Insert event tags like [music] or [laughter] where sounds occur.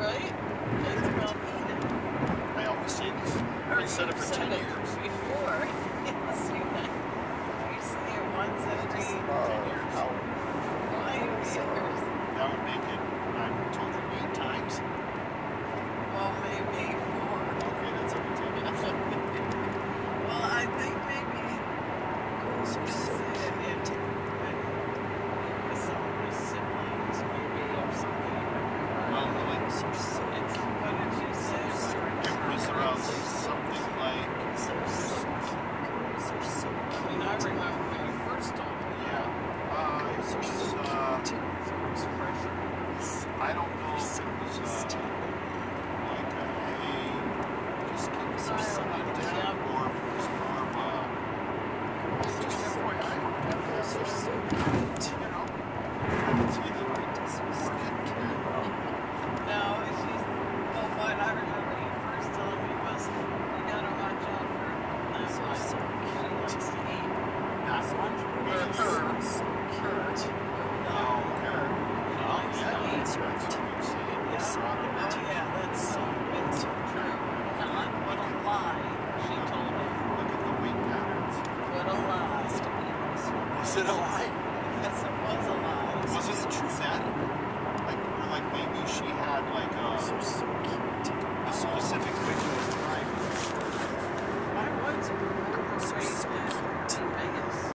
right? I always say this. I already said it for 10 years. Before. [laughs] yes, you have. You say it once every 10 years. Five years. That would make Thank you. Is it alive?